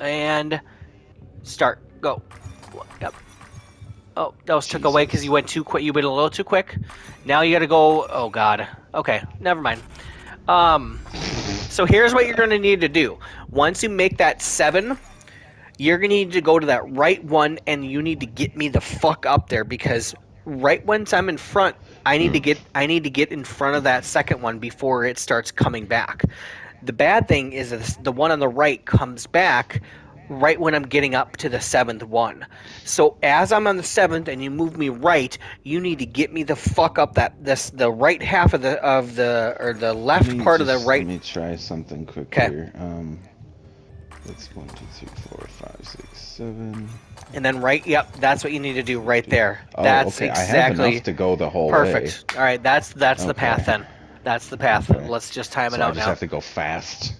and start. Go. Yep. Oh, that was took away because you went too quick. You went a little too quick. Now you got to go. Oh God. Okay, never mind. Um, so here's what you're going to need to do. Once you make that seven, you're going to need to go to that right one, and you need to get me the fuck up there because right once I'm in front, I need to get I need to get in front of that second one before it starts coming back. The bad thing is that the one on the right comes back right when I'm getting up to the seventh one. So as I'm on the seventh and you move me right, you need to get me the fuck up that this the right half of the of the or the left part of the right. Let me try something quick 'Kay. here. Um, that's one, two, three, four, five, six, seven. And then right, yep, that's what you need to do right there. Oh, that's okay. I have exactly enough to go the whole way. perfect. All right, that's that's the path then. That's the path. Okay. Let's just time So it I out just now. have to go fast.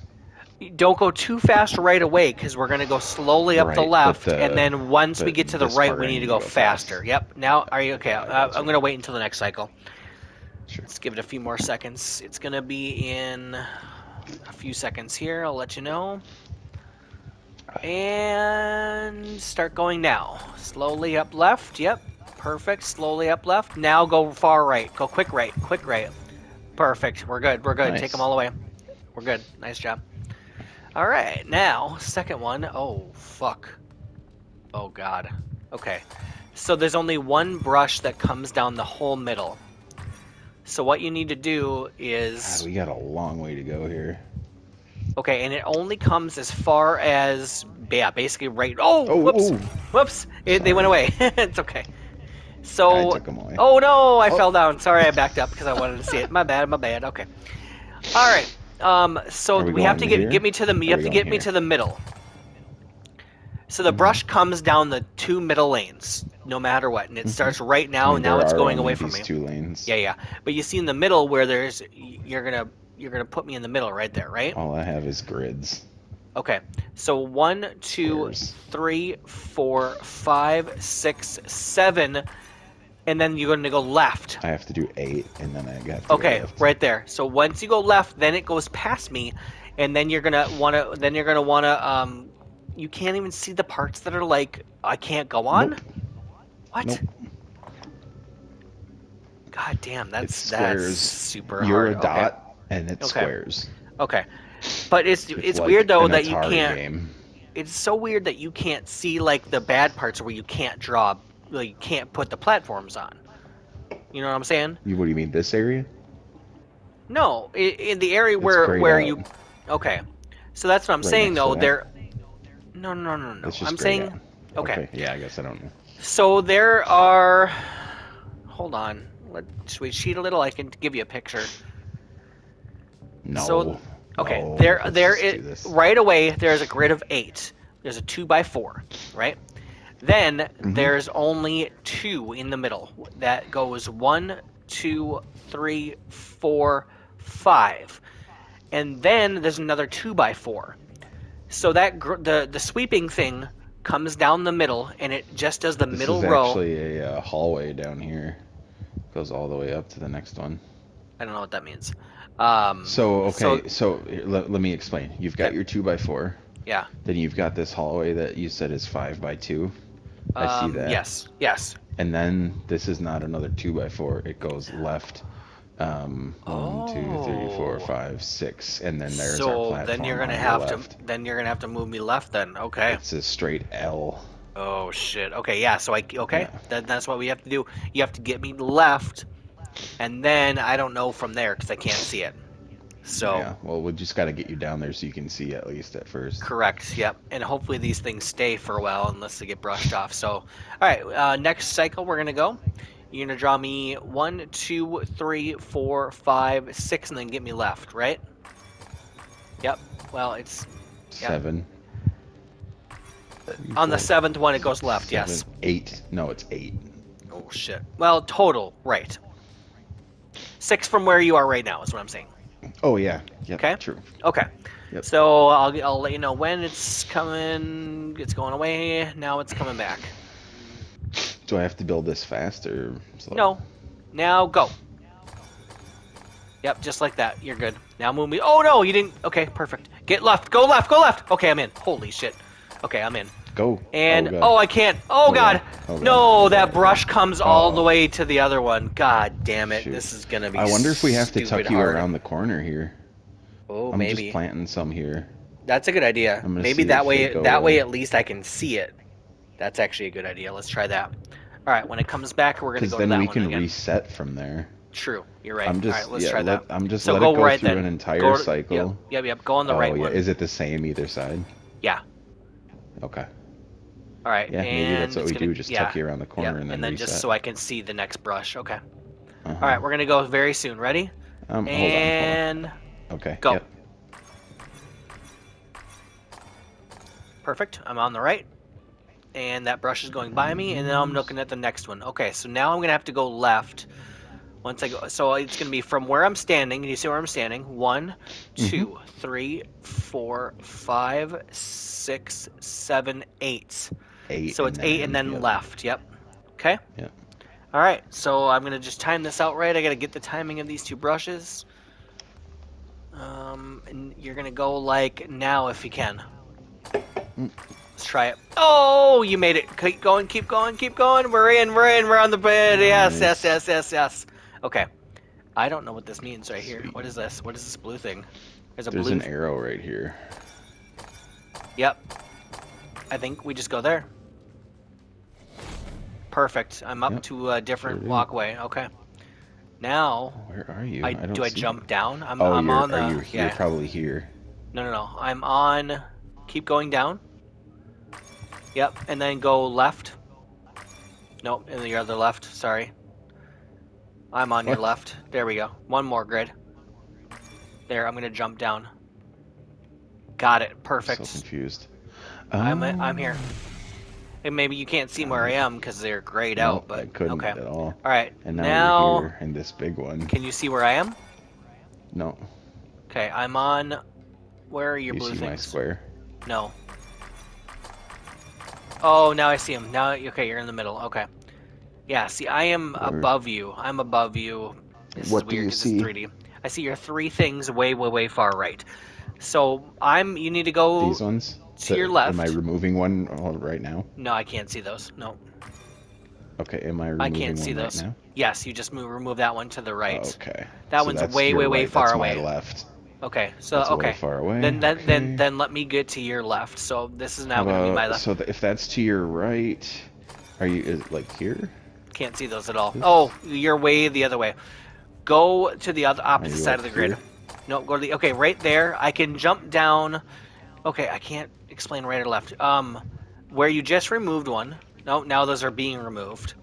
Don't go too fast right away because we're gonna go slowly up the Right, but left, the- and then once we get to the right, we need to to go, go fast. faster. Yep. Now, are you okay? I Uh. I'm gonna wait until the next cycle. Sure. Let's give it a few more seconds. It's gonna be in a few seconds here. I'll let you know. And start going now. Slowly up left. Yep. Perfect. Slowly up left. Now go far right. Go quick right. Quick right. Perfect. We're good. We're good. Take them all away. We're good. Nice job. All right. Now, second one. Oh, fuck. Oh, God. Okay. So there's only one brush that comes down the whole middle. So what you need to do is God, we got a long way to go here. okay, and it only comes as far as yeah, basically right. Oh, Oh, whoops, oh. whoops! It, they went away. it's okay. So I took 'em away. oh no, I Oh. fell down. Sorry, I backed up because I wanted to see it. My bad, my bad. Okay. All right. Um. So Are we we, have to get here? get me to the you have to get going me to the middle. So the brush comes down the two middle lanes, no matter what, and it starts right now, Mm-hmm. I mean, and now it's going away from me. Two lanes. Yeah, yeah. But you see in the middle where there's you're gonna you're gonna put me in the middle right there, right? All I have is grids. Okay. So one, two, three, four, five, six, seven, and then you're gonna go left. I have to do eight, and then I got. Okay, left. right there. So once you go left, then it goes past me, and then you're gonna wanna then you're gonna wanna um you can't even see the parts that are like I can't go on. Nope. What? Nope. God damn, that's that's super You're hard. a dot, and it's Okay. squares. Okay. Okay. But it's it's, like weird though that you can't Game. it's so weird that you can't see like the bad parts where you can't draw like can't put the platforms on. You know what I'm saying? You, what do you mean? This area? No, in, in the area It's where where out. you Okay. So that's what I'm Right saying though. There No, no, no, no. I'm saying out. okay. Yeah, I guess I don't know. So there are Hold on. Let's we cheat a little. I can give you a picture. No. So, Okay, No, there there is right away there's a grid of 8. There's a 2 by 4, right? Then Mm-hmm. there's only 2 in the middle. That goes one, two, three, four, five, And then there's another 2 by 4. So that gr- the the sweeping thing comes down the middle and it just does the This middle is row. actually a uh, hallway down here. Goes all the way up to the next one. I don't know what that means. Um So okay, So- so, here, let, let me explain. You've got Okay. your two by four. Yeah. Then you've got this hallway that you said is five by two. I see Um, that. Yes. Yes. And then this is not another two by four. It goes left. Um, one, two, three, four, Oh. five, six, and then there's our platform. so then you're gonna have left. to then you're gonna have to move me left then okay It's a straight L. oh shit okay yeah so i okay Yeah. then that's what we have to do you have to get me left and then i don't know from there because i can't see it so Yeah. Well, we just got to get you down there so you can see at least at first. correct yep and hopefully these things stay for a while unless they get brushed off so all right uh, next cycle we're gonna go you're gonna draw me one two three four five six and then get me left right yep well it's Yeah. Seven. on the seventh one it goes left yes Eight. No, it's eight. Oh shit. Well, total, right. Six from where you are right now is what I'm saying. Oh yeah. Yep, Okay. True. Okay. Yep. So I'll, I'll let you know when it's coming. It's going away. Now it's coming back. Do I have to build this fast or slow? No. Now go. Yep, just like that. You're good. Now move me. Oh no, you didn't. Okay, perfect. Get left. Go left. Go left. Okay, I'm in. Holy shit. Okay, I'm in. Go. And God. oh, I can't. Oh, Oh, god. God. Oh, God. No, Oh, that brush comes oh. all the Oh. way to the other one. God damn it. Shoot. This is gonna be I wonder if we have to tuck you hard. around the corner here. Oh, I'm maybe. just planting some here. That's a good idea. Maybe that way that way at least I can see it. That's actually a good idea. Let's try that. All right, when it comes back, we're gonna go then to that we one can again. reset from there. True, you're right. I'm just All right, let's yeah, try let, that. I'm just So let go it go right through then. an entire Go to- cycle. Yep, yep, yep. Go on the oh, right yeah. one. Is it the same either side? Yeah. Okay. All right. Yeah, maybe that's what we gonna- do. Just yeah, tuck you around the corner yep, and then, and then reset. just so I can see the next brush. Okay. Uh-huh. All right, we're gonna go very soon. Ready? Um, hold on, and hold on. Okay. go. Yep. Perfect. I'm on the right. And that brush is going by me, and now I'm looking at the next one. Okay, so now I'm gonna have to go left. Once I go, so it's gonna be from where I'm standing. You see where I'm standing? One, Mm-hmm. two, three, four, five, six, seven, eight. Eight. So it's eight and then yep. left. Yep. Okay. Yep. All right. So I'm gonna just time this out right. I gotta get the timing of these two brushes. Um, and you're gonna go like now if you can. Mm. Let's try it. Oh, you made it. Keep going. Keep going. Keep going. We're in. We're in. We're on the bed. Yes. Yes. Yes. Yes. Yes. Okay. I don't know what this means right here. What is this? What is this blue thing? There's a There's blue. an arrow right here. Yep. I think we just go there. Perfect. I'm up Yep. to a different walkway. Okay. Now, Where are you? I, don't do I jump down? I'm, Oh, I'm on the. are you, yeah. you're probably here. No, no, no. I'm on. Keep going down. Yep, and then go left. Nope, in the other left. Sorry. I'm on your left. There we go. One more grid. There, I'm gonna jump down. Got it. Perfect. So confused. I'm Um, I'm here. And maybe you can't see where I am because they're grayed no, out. But I couldn't okay. at all. All right. And now, now we're here in this big one. can you see where I am? No, Okay, I'm on. Where are your you blue see my things? square. No. Oh, now I see him. Now, okay, you're in the middle. Okay. Yeah. See, I am Where- above you. I'm above you. This What is do weird you 'cause see? it's 3D. I see your three things way, way, way far right. So I'm. You need to go. These ones. To your left. Am I removing one oh, right now? No, I can't see those. No. Okay. Am I I can't see one those. right now? Yes, you just move remove that one to the right. Okay. That So one's way, way, way right, far that's away. Left. Okay. So That's okay. way far away. Then then then okay. then let me get to your left. So this is now going to be my left. So th- if that's to your right, are you is, like here? Can't see those at all. Oh, you're way the other way. Go to the other opposite side of the grid. here? No, go to the okay, right there. I can jump down. Okay, I can't explain right or left. Um, where you just removed one. No, now those are being removed.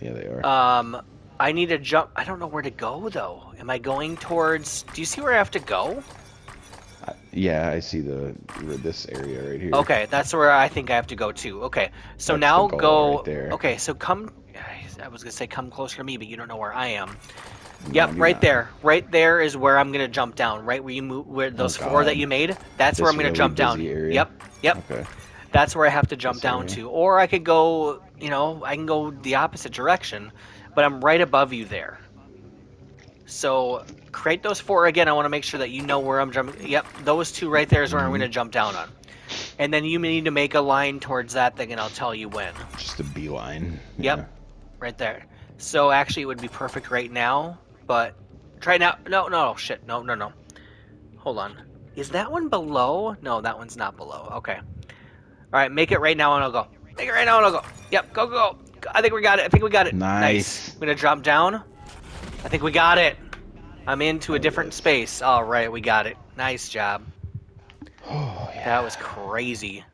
Yeah, they are. Um, I need to jump. I don't know where to go though. Am I going towards? Do you see where I have to go? I- yeah, I see the this area right here. Okay, that's where I think I have to go to. Okay, so That's now go. right there. Okay, so come. I was gonna say come closer to me, but you don't know where I am. Yep, right there. Right there is where I'm gonna jump down. Right where you move, where those Oh, four that you made. That's This where I'm gonna really jump down. area? Yep, yep. Okay. That's where I have to jump This down area? to. Or I could go. You know, I can go the opposite direction, but I'm right above you there. So create those four again. I want to make sure that you know where I'm jumping. Yep, those two right there is where I'm Mhm. gonna jump down on. And then you need to make a line towards that thing, and I'll tell you when. Just a beeline. Yep. Yeah. right there. So actually, it would be perfect right now, but try now. No, no, shit. No, no, no. Hold on. Is that one below? No, that one's not below. Okay. All right, make it right now, and I'll go. Make it right now, and I'll go. Yep, go, go. go. I think we got it. I think we got it. Nice. I'm gonna jump down. I think we got it. I'm into a different space. All right, we got it. Nice job. Oh yeah. That was crazy.